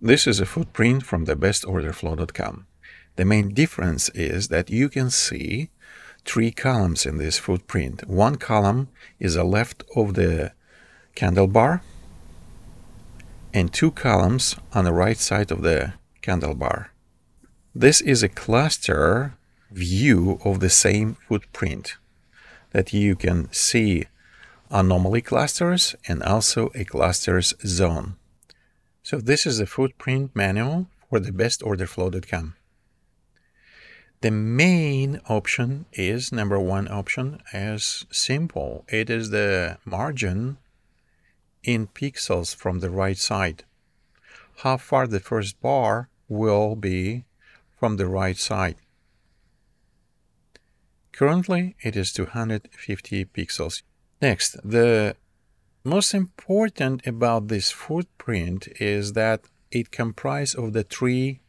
This is a footprint from the bestorderflow.com. The main difference is that you can see three columns in this footprint. One column is a left of the candle bar and two columns on the right side of the candle bar. This is a cluster view of the same footprint that you can see anomaly clusters and also a clusters zone. So this is the footprint manual for the bestorderflow.com. The main option is number one option as simple. It is the margin in pixels from the right side. How far the first bar will be from the right side. Currently, it is 250 pixels. Next, the most important about this footprint is that it comprises of the three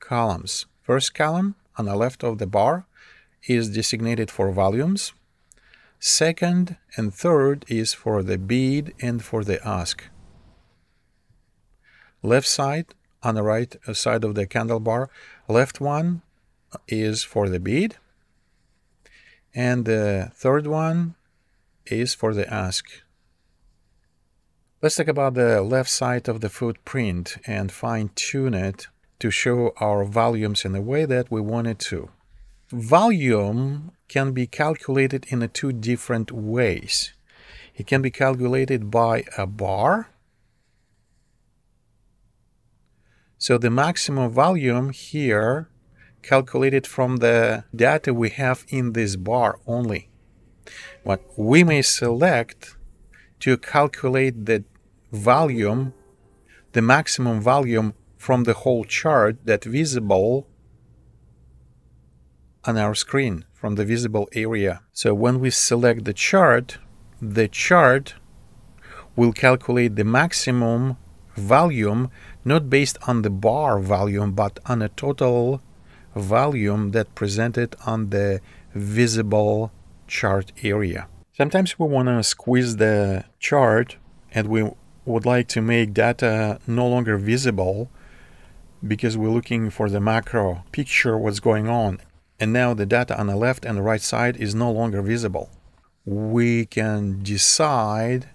columns. First column on the left of the bar is designated for volumes. Second and third is for the bid and for the ask. Left side on the right side of the candle bar, left one is for the bid and the third one is for the ask. Let's talk about the left side of the footprint and fine tune it to show our volumes in the way that we want it to. Volume can be calculated in two different ways. It can be calculated by a bar. So the maximum volume here calculated from the data we have in this bar only. What we may select to calculate the volume, the maximum volume from the whole chart that visible on our screen from the visible area. So when we select the chart, the chart will calculate the maximum volume not based on the bar volume but on a total volume that presented on the visible chart area. Sometimes we want to squeeze the chart and we would like to make data no longer visible because we're looking for the macro picture what's going on and now the data on the left and the right side is no longer visible. We can decide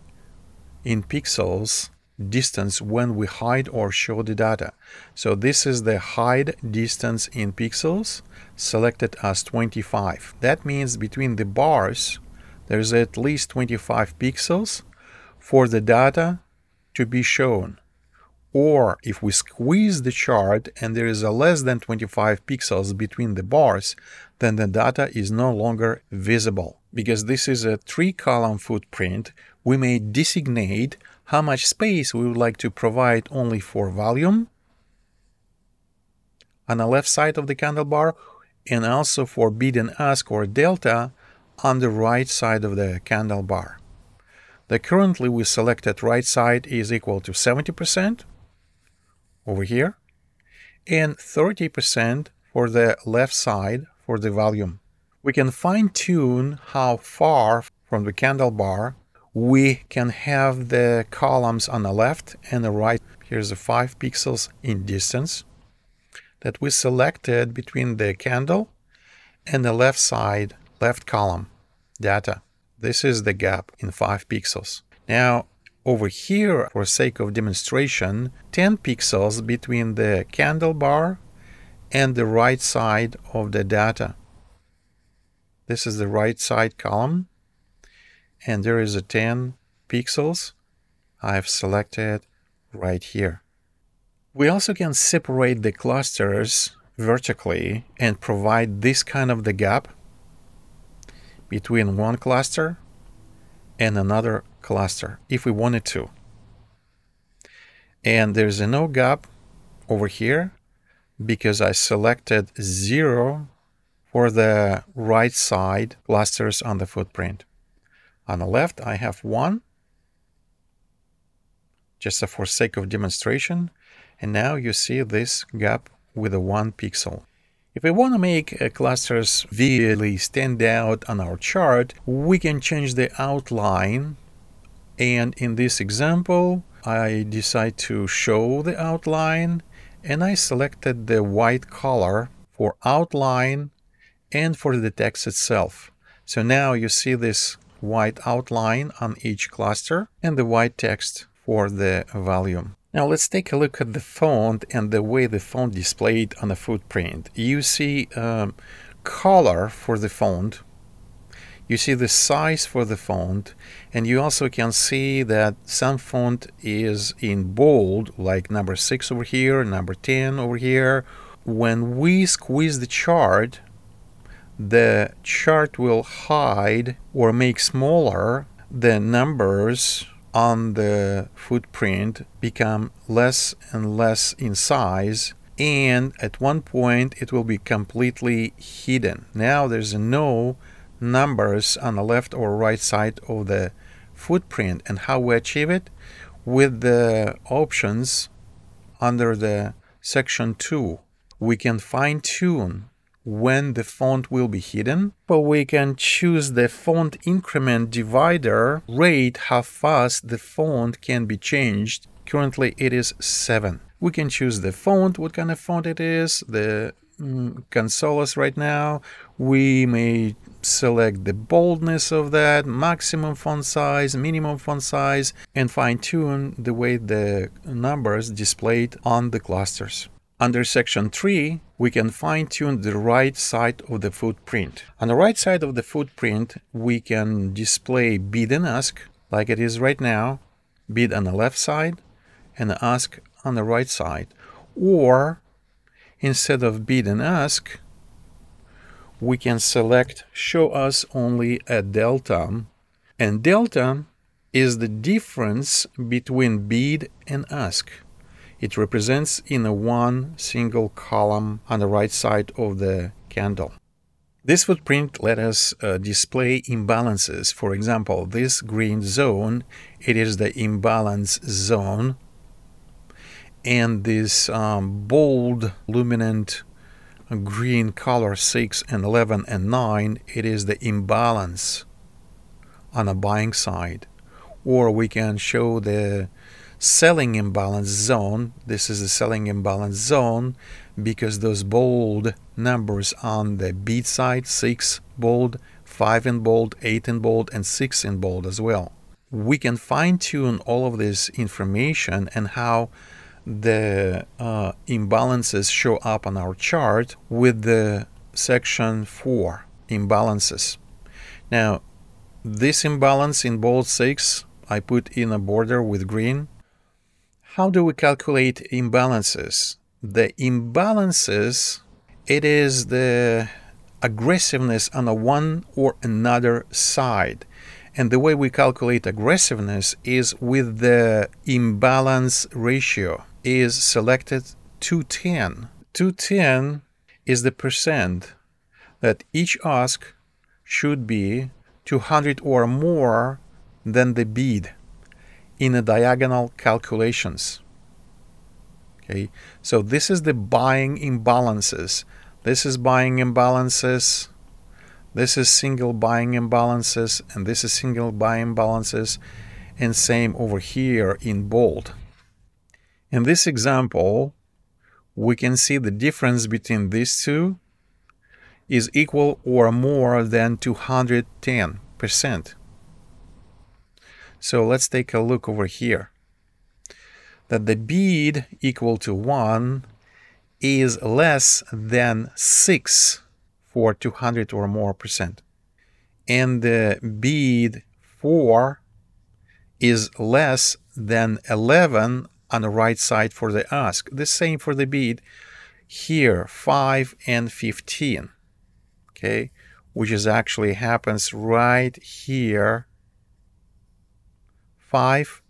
in pixels distance when we hide or show the data. So this is the hide distance in pixels selected as 25. That means between the bars there's at least 25 pixels for the data to be shown. Or if we squeeze the chart and there is a less than 25 pixels between the bars, then the data is no longer visible. Because this is a three column footprint, we may designate how much space we would like to provide only for volume on the left side of the candle bar and also for bid and ask or delta on the right side of the candle bar. The currently we selected right side is equal to 70% over here and 30% for the left side for the volume. We can fine tune how far from the candle bar we can have the columns on the left and the right. Here's the 5 pixels in distance that we selected between the candle and the left side, left column data. This is the gap in 5 pixels. Now, over here, for sake of demonstration, 10 pixels between the candle bar and the right side of the data. This is the right side column and there is a 10 pixels I've selected right here. We also can separate the clusters vertically and provide this kind of the gap between one cluster and another cluster if we wanted to. And there's a no gap over here because I selected zero for the right side clusters on the footprint. On the left, I have one, just for sake of demonstration. And now you see this gap with a one pixel. If we want to make uh, clusters visually stand out on our chart, we can change the outline. And in this example, I decide to show the outline and I selected the white color for outline and for the text itself. So now you see this white outline on each cluster and the white text for the volume. Now let's take a look at the font and the way the font displayed on the footprint. You see um, color for the font, you see the size for the font, and you also can see that some font is in bold, like number 6 over here, number 10 over here. When we squeeze the chart, the chart will hide or make smaller the numbers on the footprint become less and less in size and at one point it will be completely hidden. Now there's no numbers on the left or right side of the footprint and how we achieve it with the options under the section 2 we can fine tune when the font will be hidden, but we can choose the font increment divider rate how fast the font can be changed. Currently it is 7. We can choose the font, what kind of font it is, the mm, Consolas right now. We may select the boldness of that, maximum font size, minimum font size, and fine tune the way the numbers displayed on the clusters. Under section 3, we can fine-tune the right side of the footprint. On the right side of the footprint, we can display bid and ask, like it is right now, bid on the left side and ask on the right side. Or, instead of bid and ask, we can select show us only a delta. And delta is the difference between bid and ask. It represents in a one single column on the right side of the candle. This footprint let us uh, display imbalances. For example, this green zone, it is the imbalance zone. And this um, bold, luminant green color 6 and 11 and 9, it is the imbalance on a buying side. Or we can show the selling imbalance zone. This is the selling imbalance zone because those bold numbers on the bid side, 6 bold, 5 in bold, 8 in bold, and 6 in bold as well. We can fine tune all of this information and how the uh, imbalances show up on our chart with the section 4 imbalances. Now, this imbalance in bold 6 I put in a border with green how do we calculate imbalances? The imbalances, it is the aggressiveness on a one or another side. And the way we calculate aggressiveness is with the imbalance ratio is selected 210. 210 is the percent that each ask should be 200 or more than the bid in a diagonal calculations. Okay, so this is the buying imbalances. This is buying imbalances. This is single buying imbalances, and this is single buying imbalances, and same over here in bold. In this example, we can see the difference between these two is equal or more than 210%. So let's take a look over here. That the bid equal to 1 is less than 6 for 200 or more percent. And the bid 4 is less than 11 on the right side for the ask. The same for the bid here, 5 and 15. Okay, which is actually happens right here 5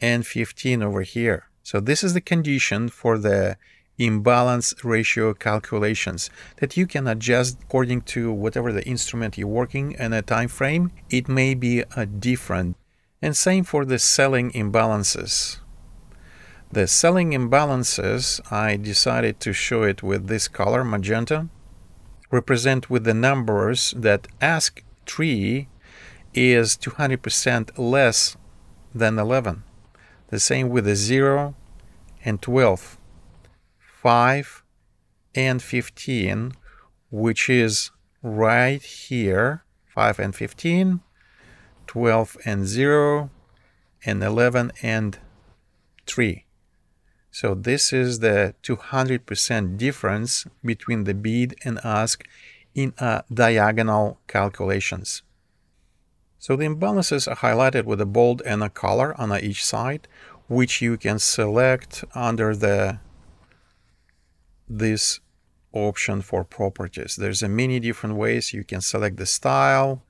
and 15 over here. So this is the condition for the imbalance ratio calculations that you can adjust according to whatever the instrument you're working and a time frame. It may be a different. And same for the selling imbalances. The selling imbalances, I decided to show it with this color, magenta, represent with the numbers that ask tree is 200% less than 11. The same with the 0 and 12. 5 and 15, which is right here 5 and 15, 12 and 0, and 11 and 3. So this is the 200% difference between the bid and ask in a diagonal calculations. So the imbalances are highlighted with a bold and a color on each side, which you can select under the this option for properties. There's a many different ways you can select the style,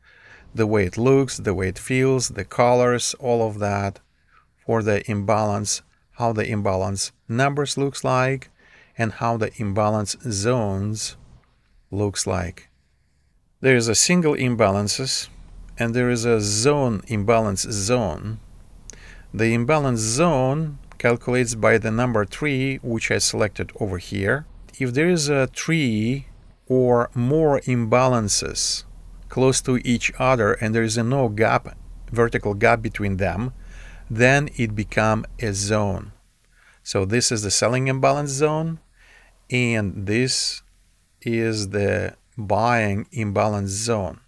the way it looks, the way it feels, the colors, all of that for the imbalance, how the imbalance numbers looks like, and how the imbalance zones looks like. There is a single imbalances and there is a zone imbalance zone. The imbalance zone calculates by the number 3 which I selected over here if there is a 3 or more imbalances close to each other and there is a no gap, vertical gap between them, then it become a zone. So this is the selling imbalance zone and this is the buying imbalance zone.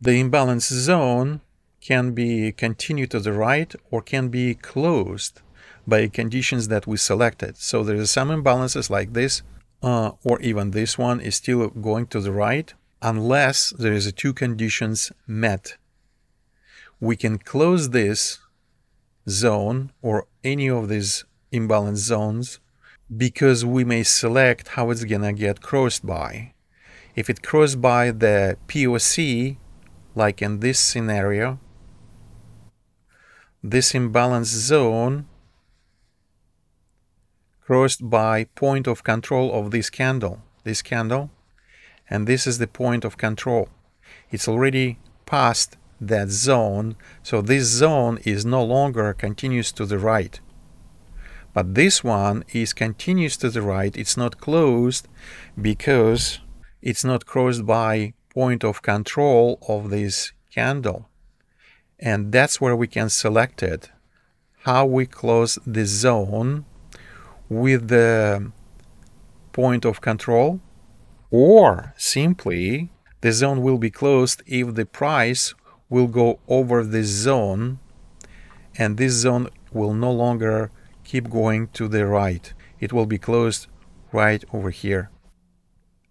The imbalance zone can be continued to the right or can be closed by conditions that we selected. So there is some imbalances like this uh, or even this one is still going to the right unless there is a two conditions met. We can close this zone or any of these imbalance zones because we may select how it's gonna get crossed by. If it crossed by the POC, like in this scenario, this imbalance zone crossed by point of control of this candle, this candle, and this is the point of control. It's already past that zone, so this zone is no longer continuous to the right. But this one is continuous to the right, it's not closed because it's not crossed by point of control of this candle. And that's where we can select it, how we close the zone with the point of control or simply the zone will be closed if the price will go over this zone and this zone will no longer keep going to the right. It will be closed right over here.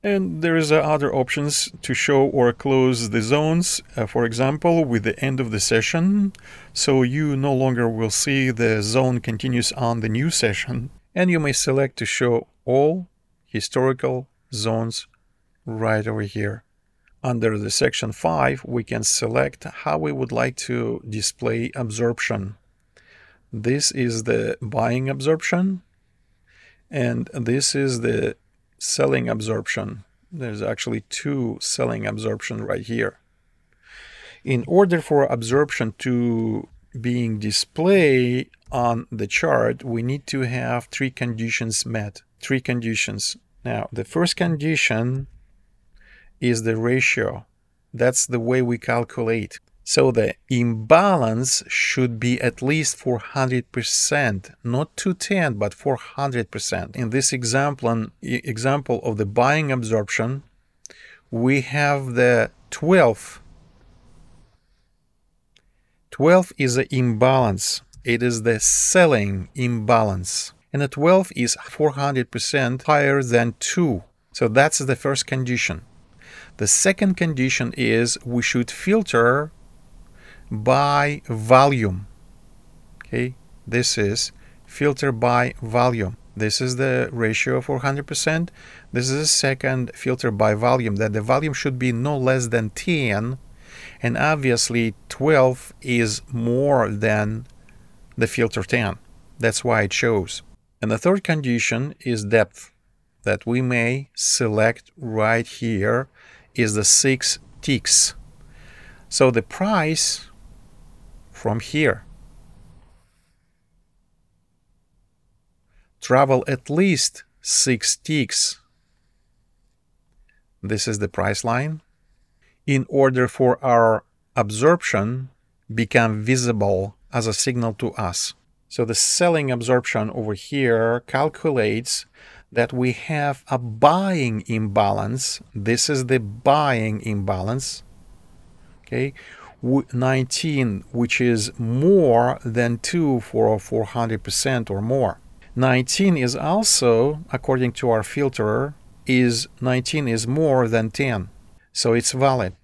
And there is uh, other options to show or close the zones, uh, for example, with the end of the session. So you no longer will see the zone continues on the new session and you may select to show all historical zones right over here. Under the section 5, we can select how we would like to display absorption. This is the buying absorption, and this is the selling absorption. There's actually two selling absorption right here. In order for absorption to being displayed on the chart, we need to have three conditions met. Three conditions. Now, the first condition is the ratio. That's the way we calculate. So the imbalance should be at least 400%, not 210, but 400%. In this example, an example of the buying absorption, we have the 12 12 is the imbalance. It is the selling imbalance. And the 12 is 400% higher than 2. So that's the first condition. The second condition is we should filter by volume. Okay, this is filter by volume. This is the ratio of 400%. This is the second filter by volume, that the volume should be no less than 10 and obviously 12 is more than the filter 10. That's why it shows. And the third condition is depth that we may select right here is the 6 ticks. So the price from here travel at least 6 ticks. This is the price line in order for our absorption become visible as a signal to us. So the selling absorption over here calculates that we have a buying imbalance. This is the buying imbalance. Okay, 19, which is more than 2 for 400% or more. 19 is also, according to our filter, is 19 is more than 10. So it's valid.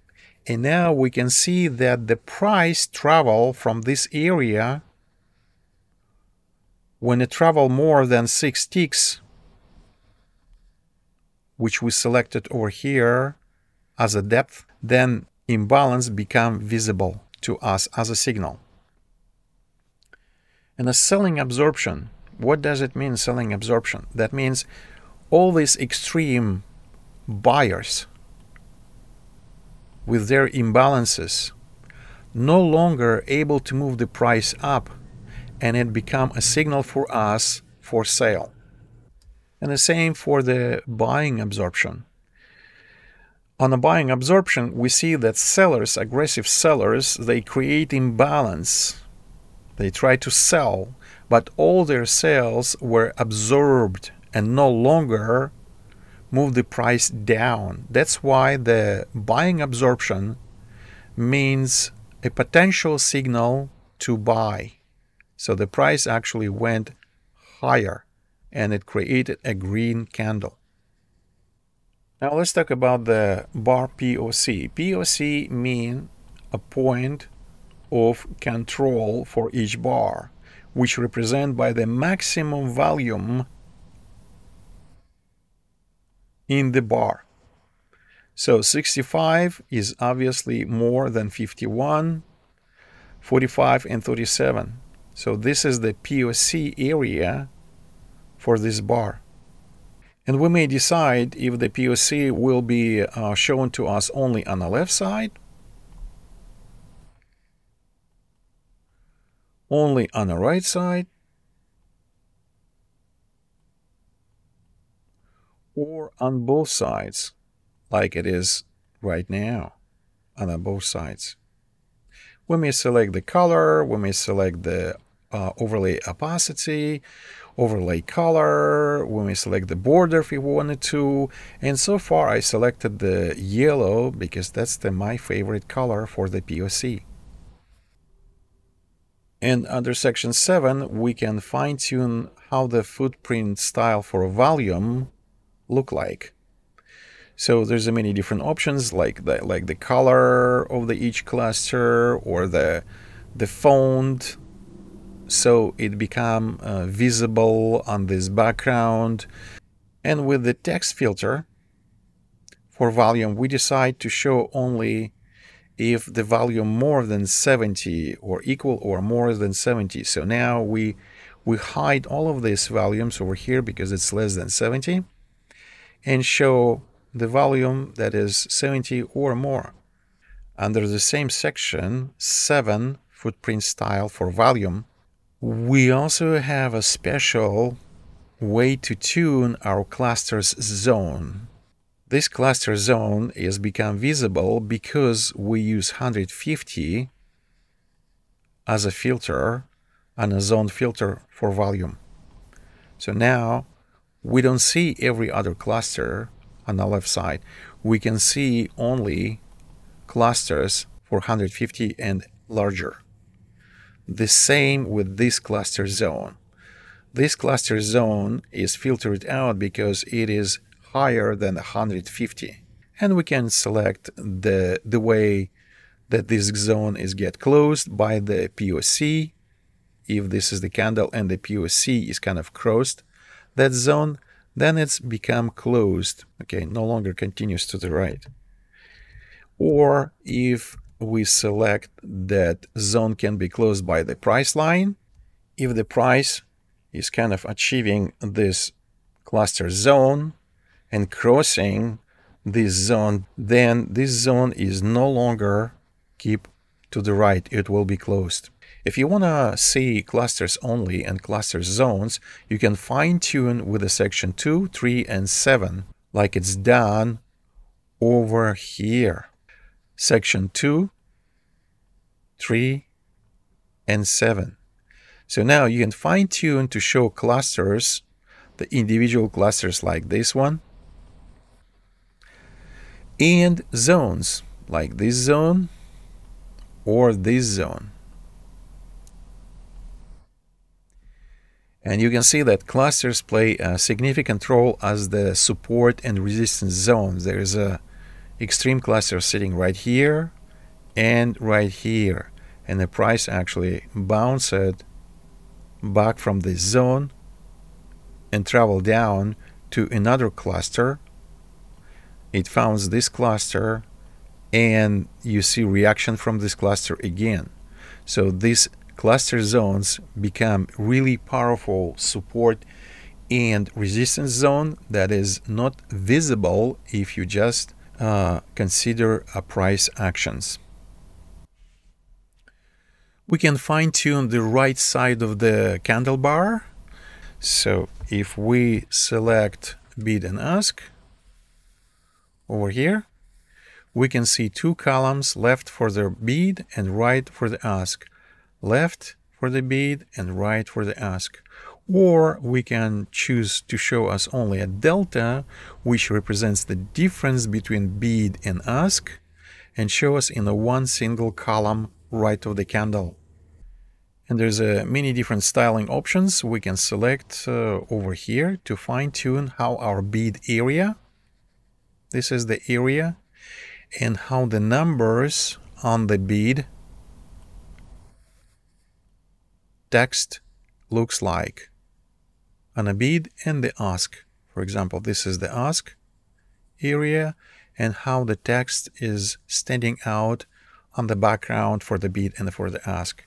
And now we can see that the price travel from this area when it travel more than 6 ticks which we selected over here as a depth, then imbalance become visible to us as a signal. And a selling absorption, what does it mean selling absorption? That means all these extreme buyers with their imbalances no longer able to move the price up and it become a signal for us for sale. And the same for the buying absorption. On a buying absorption, we see that sellers, aggressive sellers, they create imbalance. They try to sell, but all their sales were absorbed and no longer move the price down. That's why the buying absorption means a potential signal to buy. So the price actually went higher and it created a green candle. Now let's talk about the bar POC. POC mean a point of control for each bar, which represent by the maximum volume in the bar. So 65 is obviously more than 51, 45 and 37. So this is the POC area for this bar. And we may decide if the POC will be uh, shown to us only on the left side, only on the right side, or on both sides, like it is right now on both sides. We may select the color, we may select the uh, overlay opacity, overlay color, when we select the border if we wanted to, and so far I selected the yellow because that's the, my favorite color for the POC. And under section 7, we can fine-tune how the footprint style for a volume look like. So there's many different options like the like the color of the each cluster or the the font so it become uh, visible on this background. And with the text filter for volume, we decide to show only if the volume more than 70 or equal or more than 70. So now we we hide all of these volumes over here because it's less than 70 and show the volume that is 70 or more. Under the same section, 7 footprint style for volume, we also have a special way to tune our cluster's zone. This cluster zone is become visible because we use 150 as a filter and a zone filter for volume. So now we don't see every other cluster on the left side. We can see only clusters for 150 and larger. The same with this cluster zone. This cluster zone is filtered out because it is higher than 150. And we can select the, the way that this zone is get closed by the POC. If this is the candle and the POC is kind of crossed, that zone, then it's become closed. Okay, no longer continues to the right. Or if we select that zone can be closed by the price line. If the price is kind of achieving this cluster zone and crossing this zone, then this zone is no longer keep to the right. It will be closed. If you want to see clusters only and cluster zones, you can fine tune with the section 2, 3, and 7 like it's done over here section 2, 3, and 7. So now you can fine tune to show clusters, the individual clusters like this one, and zones like this zone or this zone. And you can see that clusters play a significant role as the support and resistance zones. There is a extreme cluster sitting right here and right here. And the price actually bounced back from this zone and traveled down to another cluster. It founds this cluster and you see reaction from this cluster again. So these cluster zones become really powerful support and resistance zone that is not visible if you just uh, consider a price actions. We can fine tune the right side of the candle bar. So if we select bid and ask over here, we can see two columns left for the bid and right for the ask. Left for the bid and right for the ask. Or we can choose to show us only a delta, which represents the difference between bid and ask, and show us in a one single column right of the candle. And there's uh, many different styling options we can select uh, over here to fine tune how our bid area, this is the area, and how the numbers on the bid text looks like on a bid and the ask. For example, this is the ask area and how the text is standing out on the background for the bid and for the ask.